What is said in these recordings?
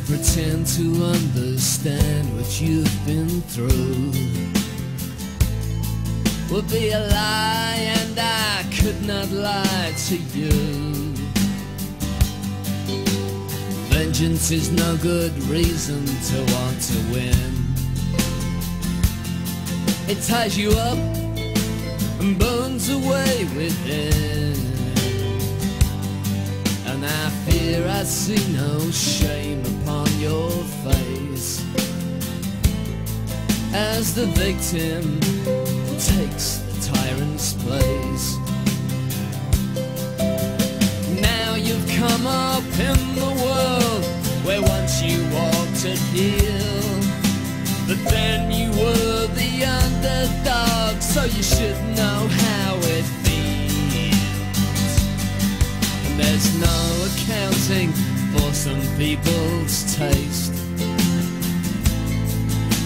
pretend to understand what you've been through. Would be a lie, and I could not lie to you. Vengeance is no good reason to want to win. It ties you up and burns away within. And I fear I see no shame upon your face as the victim takes the tyrant's place. Now you've come up in the world where once you walked a hill, but then you were the underdog, so you should know how it feels. And there's no accounting for some people's taste.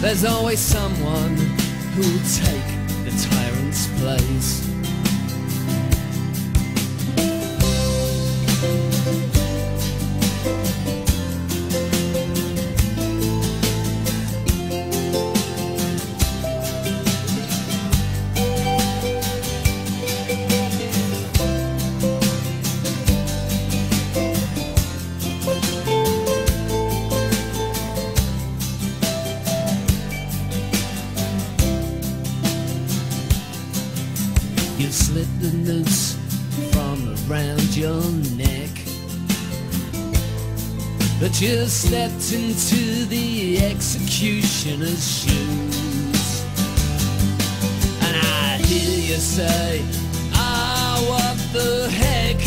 There's always someone who'll take the tyrant's place. Slipped the noose from around your neck. But you stepped into the executioner's shoes. And I hear you say, Ah, what the heck?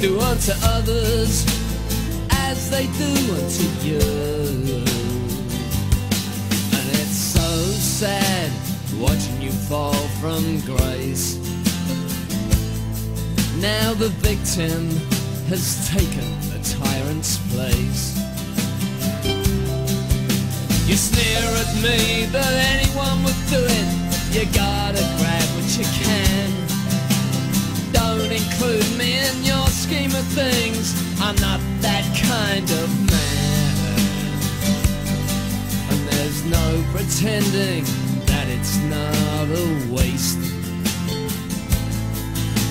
Do unto others as they do unto you. And it's so sad watching fall from grace. Now the victim has taken the tyrant's place. You sneer at me that anyone would do it. You gotta grab what you can. Don't include me in your scheme of things. I'm not that kind of man. And there's no pretending it's not a waste.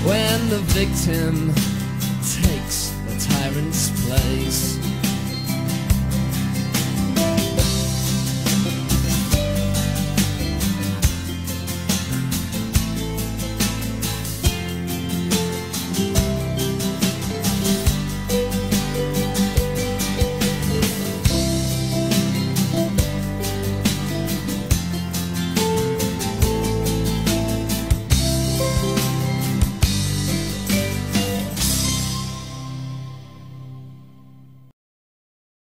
When the victim takes the tyrant's place.